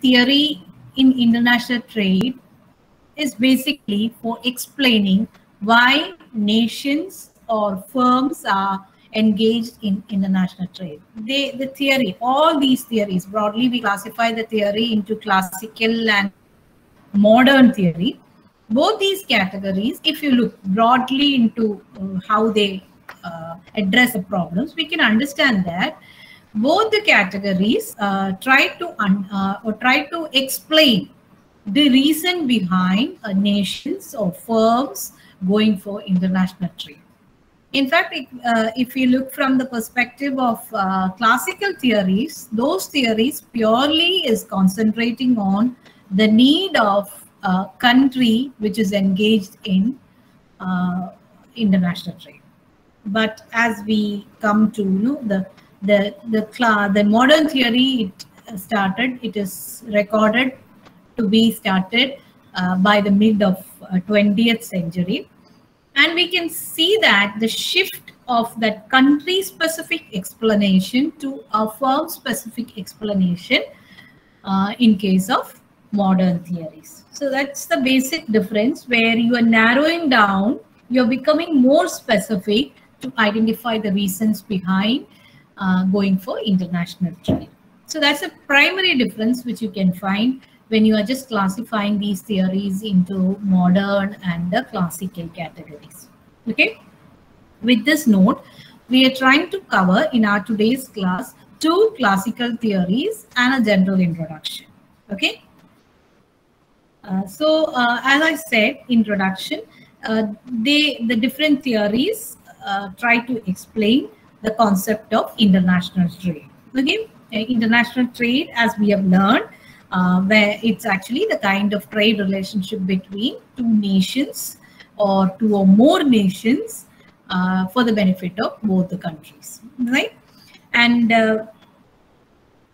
theory in international trade is basically for explaining why nations or firms are engaged in international trade. They, the theory, all these theories, broadly we classify the theory into classical and modern theory. Both these categories, if you look broadly into uh, how they uh, address the problems, we can understand that both the categories uh, try to uh, or try to explain the reason behind uh, nations or firms going for international trade. In fact, uh, if you look from the perspective of uh, classical theories, those theories purely is concentrating on the need of a country which is engaged in international trade. But as we come to you know the the the the modern theory it started, it is recorded to be started uh, by the mid of 20th uh, century and we can see that the shift of that country specific explanation to a firm specific explanation uh, in case of modern theories. So that's the basic difference where you are narrowing down, you're becoming more specific to identify the reasons behind uh, going for international trade. So that's a primary difference which you can find when you are just classifying these theories into modern and the classical categories. Okay. With this note, we are trying to cover in our today's class two classical theories and a general introduction. Okay. Uh, so uh, as I said, introduction, uh, they the different theories uh, try to explain the concept of international trade. Okay, uh, international trade, as we have learned, uh, where it's actually the kind of trade relationship between two nations or two or more nations uh, for the benefit of both the countries, right? And uh,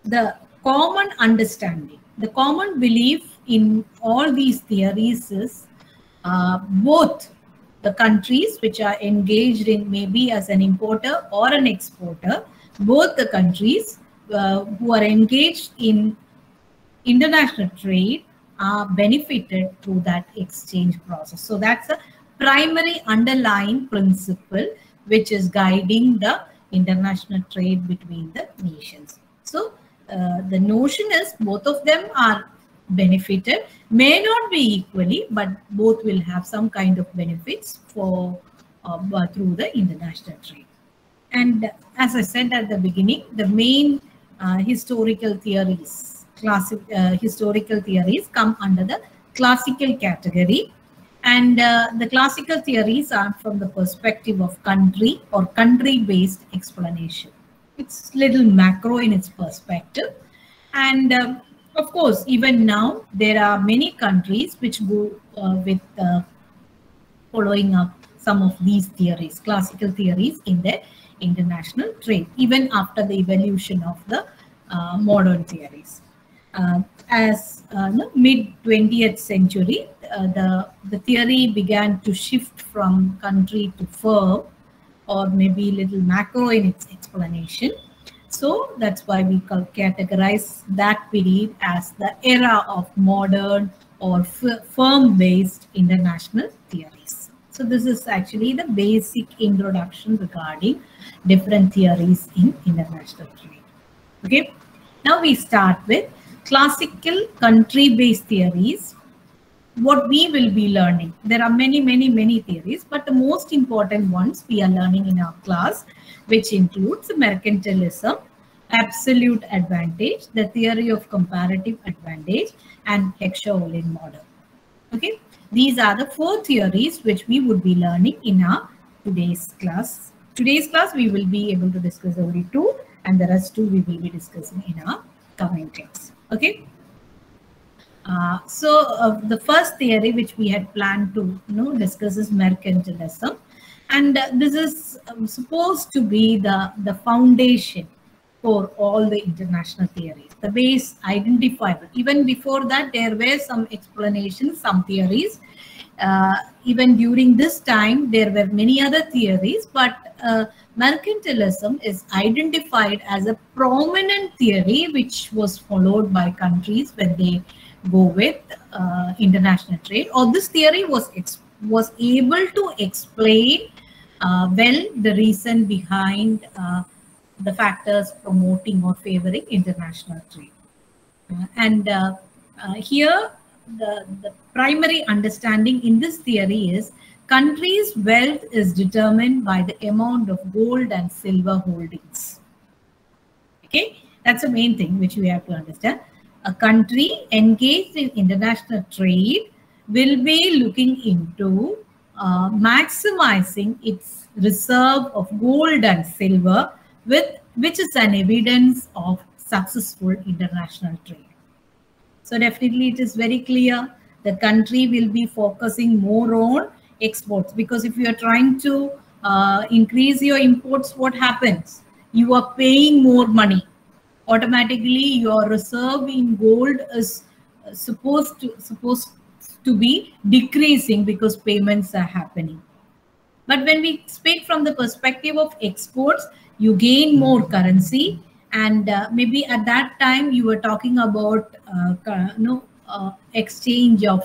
the common understanding, the common belief in all these theories is uh, both the countries which are engaged in maybe as an importer or an exporter, both the countries uh, who are engaged in international trade are benefited through that exchange process. So that's a primary underlying principle which is guiding the international trade between the nations. So uh, the notion is both of them are benefited, may not be equally, but both will have some kind of benefits for uh, through the international trade. And as I said at the beginning, the main uh, historical theories classic uh, historical theories come under the classical category. And uh, the classical theories are from the perspective of country or country based explanation. It's little macro in its perspective. And uh, of course even now there are many countries which go uh, with uh, following up some of these theories classical theories in their international trade even after the evolution of the uh, modern theories uh, as uh, mid 20th century, uh, the, the theory began to shift from country to firm or maybe little macro in its explanation. So that's why we categorize that period as the era of modern or firm-based international theories. So this is actually the basic introduction regarding different theories in international trade. Okay, now we start with classical country-based theories, what we will be learning. There are many, many, many theories, but the most important ones we are learning in our class, which includes mercantilism, absolute advantage, the theory of comparative advantage, and Heckscher-Ohlin model. Okay, these are the four theories which we would be learning in our today's class. Today's class, we will be able to discuss only two, and the rest two we will be discussing in our coming class. Okay. Uh, so uh, the first theory which we had planned to you know discuss is mercantilism. And uh, this is um, supposed to be the the foundation for all the international theories the base identifiable. Even before that there were some explanations some theories. Uh, even during this time there were many other theories but uh, mercantilism is identified as a prominent theory which was followed by countries when they go with uh, international trade or this theory was was able to explain uh, well the reason behind uh, the factors promoting or favoring international trade. Uh, and uh, uh, here, the, the primary understanding in this theory is countries' wealth is determined by the amount of gold and silver holdings. Okay, that's the main thing which we have to understand. A country engaged in international trade will be looking into uh, maximizing its reserve of gold and silver with which is an evidence of successful international trade. So definitely it is very clear the country will be focusing more on exports because if you are trying to uh, increase your imports, what happens? You are paying more money. Automatically your reserve in gold is supposed to supposed to be decreasing because payments are happening. But when we speak from the perspective of exports, you gain more currency and uh, maybe at that time you were talking about uh, no uh, exchange of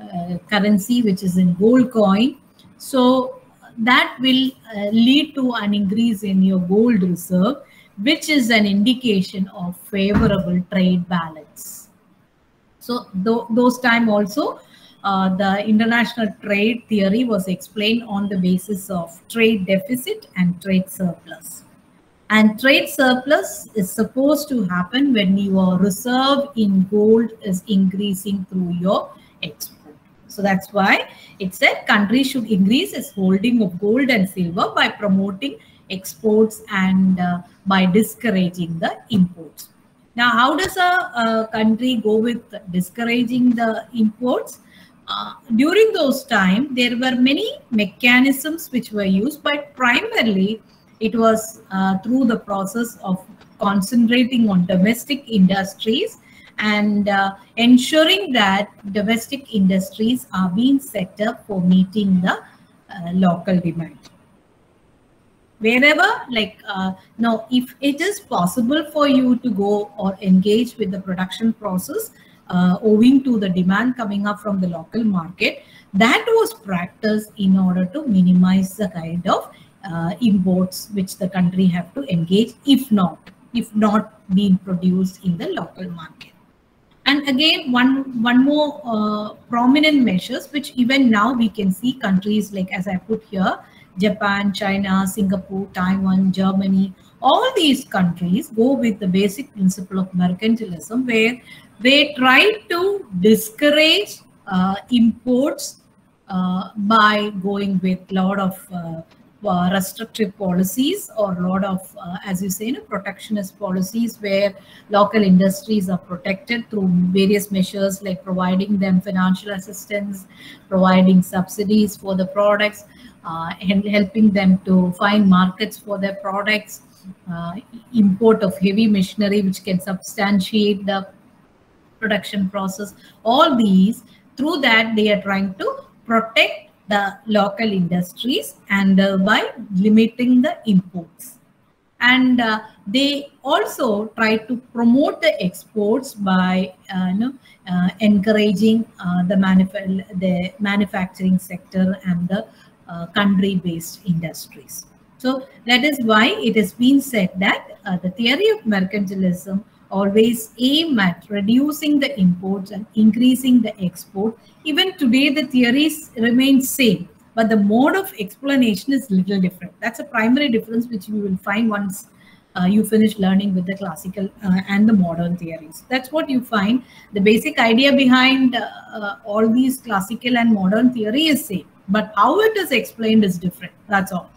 uh, currency which is in gold coin. So that will uh, lead to an increase in your gold reserve which is an indication of favorable trade balance so th those time also uh, the international trade theory was explained on the basis of trade deficit and trade surplus and trade surplus is supposed to happen when your reserve in gold is increasing through your export. So that's why it said countries should increase its holding of gold and silver by promoting exports and uh, by discouraging the imports. Now, how does a, a country go with discouraging the imports? Uh, during those time, there were many mechanisms which were used, but primarily it was uh, through the process of concentrating on domestic industries and uh, ensuring that domestic industries are being set up for meeting the uh, local demand. Wherever, like, uh, no, if it is possible for you to go or engage with the production process, uh, owing to the demand coming up from the local market, that was practiced in order to minimize the kind of uh, imports which the country have to engage if not if not being produced in the local market. And again one one more uh, prominent measures which even now we can see countries like as i put here japan china singapore taiwan germany all these countries go with the basic principle of mercantilism where they try to discourage uh, imports uh, by going with a lot of uh, uh, restrictive policies or a lot of, uh, as you say, you know, protectionist policies where local industries are protected through various measures like providing them financial assistance, providing subsidies for the products, and helping them to find markets for their products, uh, import of heavy machinery which can substantiate the production process. All these, through that, they are trying to protect the local industries and uh, by limiting the imports. And uh, they also try to promote the exports by uh, you know, uh, encouraging uh, the, manuf the manufacturing sector and the uh, country-based industries. So that is why it has been said that the theory of mercantilism always aim at reducing the imports and increasing the export. Even today, the theories remain same, but the mode of explanation is little different. That's a primary difference which you will find once uh, you finish learning with the classical uh, and the modern theories. That's what you find. The basic idea behind uh, uh all these classical and modern theory is same, but how it is explained is different. That's all.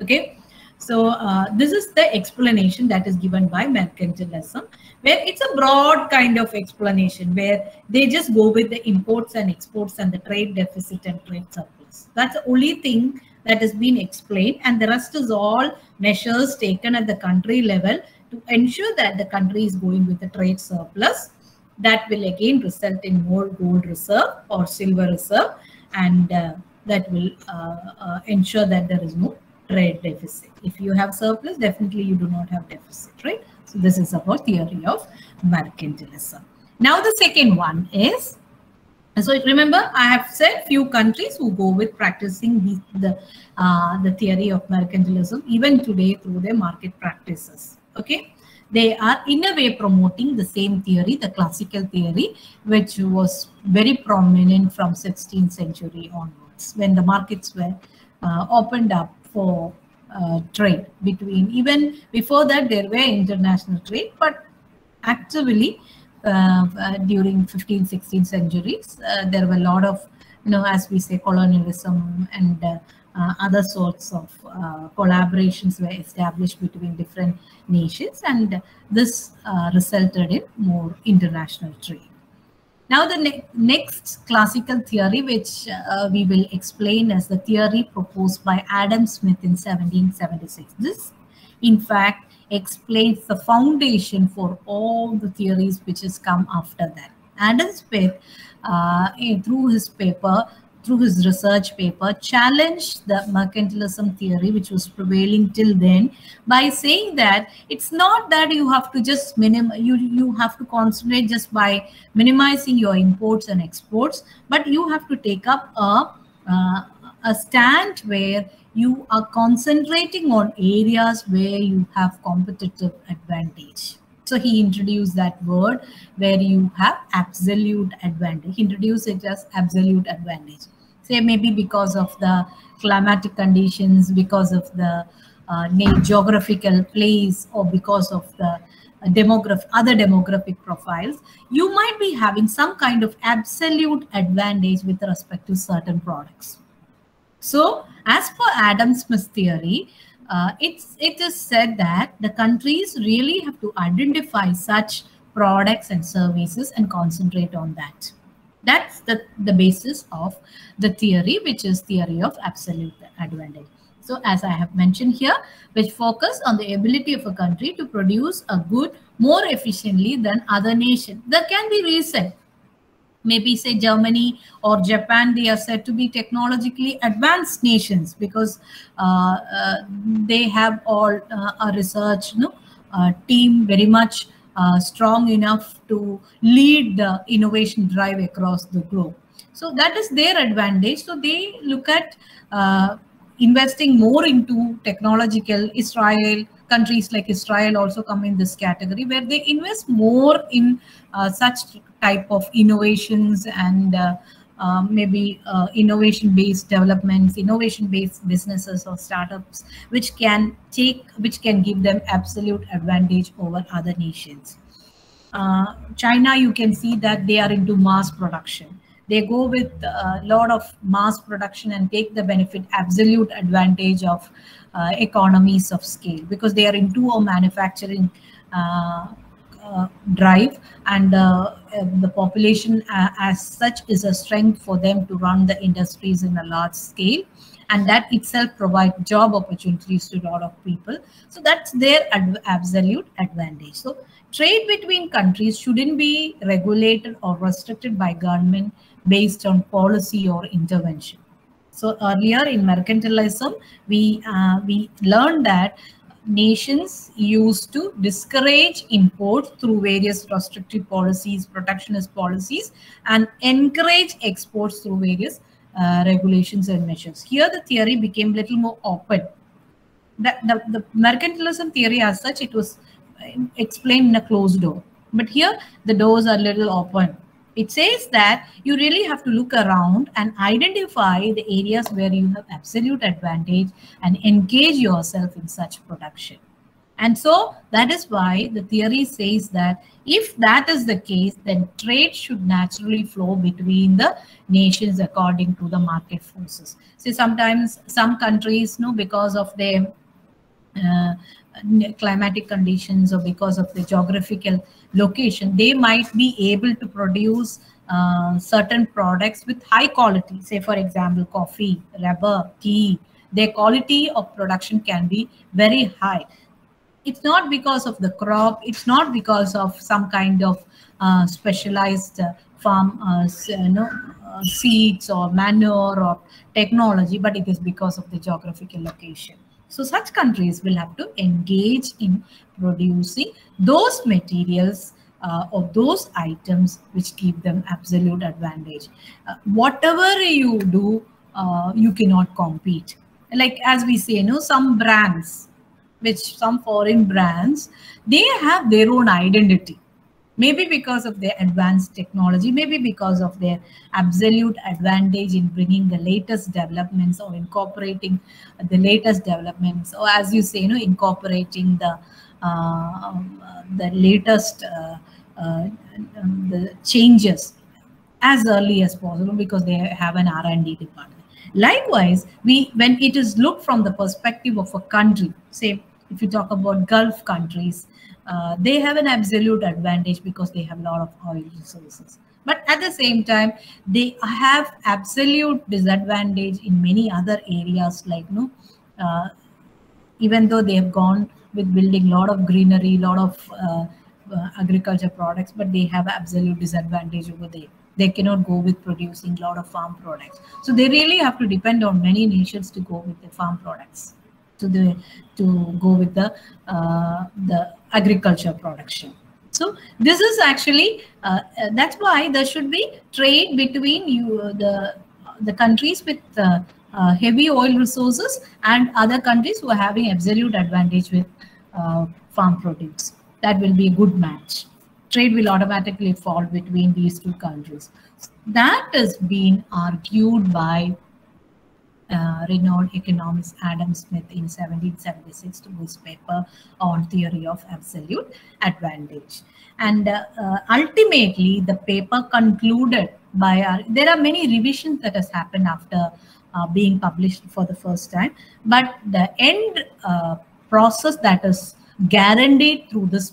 Okay. So uh, this is the explanation that is given by mercantilism, where it's a broad kind of explanation where they just go with the imports and exports and the trade deficit and trade surplus. That's the only thing that has been explained and the rest is all measures taken at the country level to ensure that the country is going with the trade surplus that will again result in more gold reserve or silver reserve and uh, that will uh, uh, ensure that there is no trade deficit. If you have surplus, definitely you do not have deficit, right? So this is about theory of mercantilism. Now the second one is, so remember I have said few countries who go with practicing the, the, uh, the theory of mercantilism even today through their market practices, okay? They are in a way promoting the same theory, the classical theory, which was very prominent from 16th century onwards when the markets were uh, opened up for uh, trade between even before that there were international trade but actively uh, uh, during 15th 16th centuries uh, there were a lot of you know as we say colonialism and uh, other sorts of collaborations were established between different nations and this resulted in more international trade now the ne next classical theory, which uh, we will explain as the theory proposed by Adam Smith in 1776. This, in fact, explains the foundation for all the theories which has come after that. Adam Smith, uh, through his paper, through his research paper, challenged the mercantilism theory, which was prevailing till then, by saying that it's not that you have to just minim you you have to concentrate just by minimizing your imports and exports, but you have to take up a uh, a stand where you are concentrating on areas where you have competitive advantage. So he introduced that word where you have absolute advantage. He introduced it as absolute advantage. Say maybe because of the climatic conditions, because of the uh, geographical place, or because of the uh, demographic other demographic profiles, you might be having some kind of absolute advantage with respect to certain products. So as per Adam Smith's theory, uh, it's it is said that the countries really have to identify such products and services and concentrate on that. That's the, the basis of the theory, which is theory of absolute advantage. So as I have mentioned here, which focus on the ability of a country to produce a good more efficiently than other nation There can be reason. Maybe say Germany or Japan, they are said to be technologically advanced nations because uh, uh, they have all uh, a research no, uh, team very much uh, strong enough to lead the innovation drive across the globe. So that is their advantage. So they look at uh, investing more into technological Israel, countries like Israel also come in this category where they invest more in uh, such type of innovations and uh, um, maybe uh, innovation-based developments, innovation-based businesses or startups, which can take, which can give them absolute advantage over other nations. Uh, China, you can see that they are into mass production. They go with a lot of mass production and take the benefit, absolute advantage of uh, economies of scale because they are into a manufacturing uh, uh, drive and uh, the population uh, as such is a strength for them to run the industries in a large scale. And that itself provides job opportunities to a lot of people. So that's their ad absolute advantage. So trade between countries shouldn't be regulated or restricted by government based on policy or intervention. So earlier in mercantilism we uh, we learned that nations used to discourage imports through various restrictive policies, protectionist policies, and encourage exports through various uh, regulations and measures. Here, the theory became a little more open. The, the, the mercantilism theory as such, it was uh, explained in a closed door. But here, the doors are little open. It says that you really have to look around and identify the areas where you have absolute advantage and engage yourself in such production. And so that is why the theory says that if that is the case, then trade should naturally flow between the nations according to the market forces. See, sometimes some countries, you know, because of their climatic conditions or because of the geographical location, they might be able to produce uh, certain products with high quality. Say, for example, coffee, rubber, tea. Their quality of production can be very high. It's not because of the crop. It's not because of some kind of uh, specialized uh, farm uh, you know, uh, seeds or manure or technology, but it is because of the geographical location. So such countries will have to engage in producing those materials uh, or those items which give them absolute advantage. Uh, whatever you do, uh, you cannot compete. Like as we say, you know, some brands, which some foreign brands, they have their own identity maybe because of their advanced technology, maybe because of their absolute advantage in bringing the latest developments or incorporating the latest developments, or as you say, you know, incorporating the uh, the latest uh, uh, the changes as early as possible because they have an R&D department. Likewise, we when it is looked from the perspective of a country, say if you talk about Gulf countries, uh, they have an absolute advantage because they have a lot of oil resources. But at the same time, they have absolute disadvantage in many other areas like, you know, uh, even though they have gone with building a lot of greenery, a lot of uh, uh, agriculture products, but they have absolute disadvantage over there. They cannot go with producing a lot of farm products. So they really have to depend on many nations to go with the farm products to the to go with the uh, the agriculture production. So this is actually uh, uh that's why there should be trade between you the the countries with uh, uh, heavy oil resources and other countries who are having absolute advantage with uh, farm produce. That will be a good match. Trade will automatically fall between these two countries. That has been argued by uh, renowned economist Adam Smith in 1776 to his paper on theory of absolute advantage. And uh, uh, ultimately, the paper concluded by, uh, there are many revisions that has happened after uh, being published for the first time, but the end uh, process that is guaranteed through this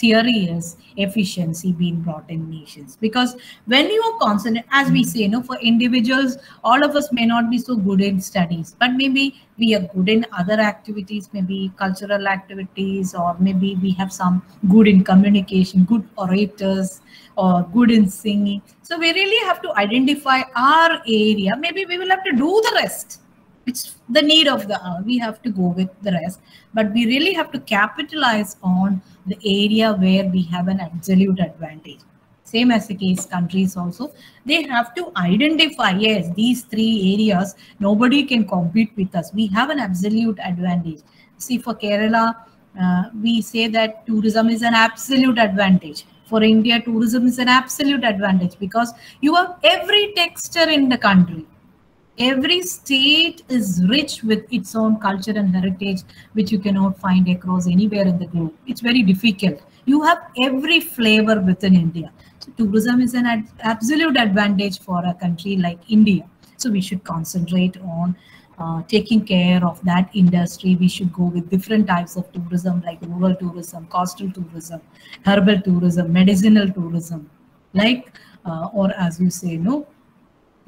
theory is efficiency being brought in nations. Because when you are constant as we say you know for individuals all of us may not be so good in studies but maybe we are good in other activities maybe cultural activities or maybe we have some good in communication good orators or good in singing. So we really have to identify our area. Maybe we will have to do the rest it's the need of the hour. We have to go with the rest, but we really have to capitalize on the area where we have an absolute advantage. Same as the case countries also, they have to identify, yes, these three areas, nobody can compete with us. We have an absolute advantage. See, for Kerala, uh, we say that tourism is an absolute advantage. For India, tourism is an absolute advantage because you have every texture in the country every state is rich with its own culture and heritage, which you cannot find across anywhere in the globe. It's very difficult. You have every flavor within India. So tourism is an ad absolute advantage for a country like India. So we should concentrate on uh, taking care of that industry. We should go with different types of tourism like rural tourism, coastal tourism, herbal tourism, medicinal tourism, like, uh, or as you say, no,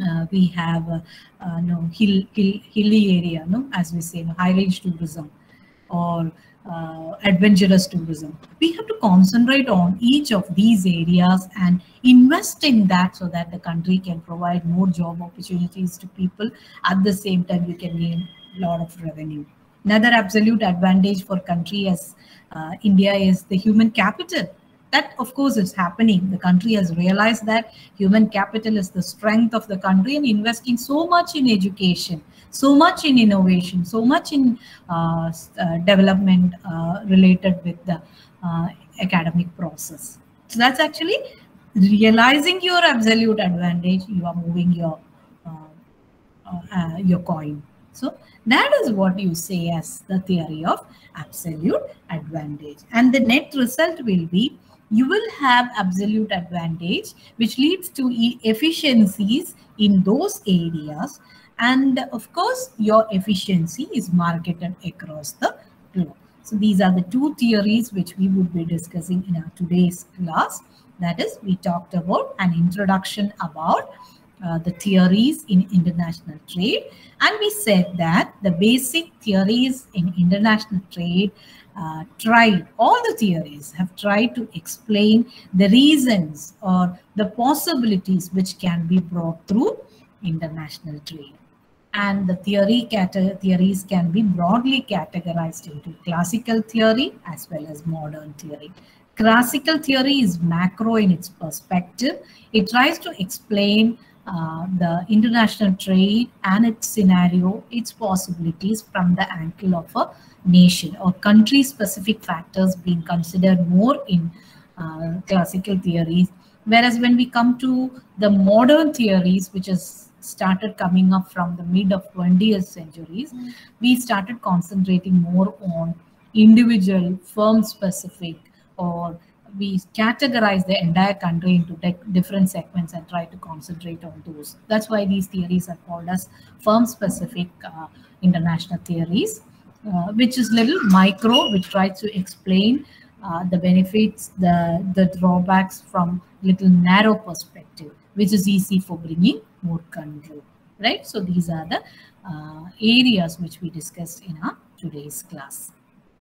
uh, we have uh, uh, no hill, hill hilly area no as we say no, high range tourism or uh, adventurous tourism. We have to concentrate on each of these areas and invest in that so that the country can provide more job opportunities to people. At the same time you can gain a lot of revenue. Another absolute advantage for country as uh, india is the human capital that of course is happening. The country has realized that human capital is the strength of the country and investing so much in education so much in innovation so much in uh, uh, development uh, related with the uh, academic process. So that's actually realizing your absolute advantage you are moving your uh, uh, your coin. So that is what you say as the theory of absolute advantage. And the net result will be you will have absolute advantage, which leads to e efficiencies in those areas. And of course, your efficiency is marketed across the globe. So these are the two theories which we would be discussing in our today's class. That is, we talked about an introduction about uh, the theories in international trade. And we said that the basic theories in international trade uh, tried, all the theories have tried to explain the reasons or the possibilities which can be brought through international trade. and the theory theories can be broadly categorized into classical theory as well as modern theory. Classical theory is macro in its perspective. It tries to explain uh, the international trade and its scenario, its possibilities from the angle of a nation or country specific factors being considered more in uh, classical theories. Whereas when we come to the modern theories, which is started coming up from the mid of 20th centuries, mm. we started concentrating more on individual firm specific or we categorize the entire country into different segments and try to concentrate on those. That's why these theories are called as firm-specific uh, international theories, uh, which is little micro, which tries to explain uh, the benefits, the, the drawbacks from little narrow perspective, which is easy for bringing more control, right? So these are the uh, areas which we discussed in our today's class.